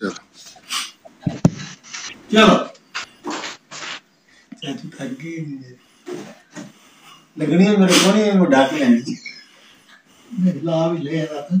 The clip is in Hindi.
चलो लगनी है मेरे को नहीं डांट लेनी ला भी ले रहा था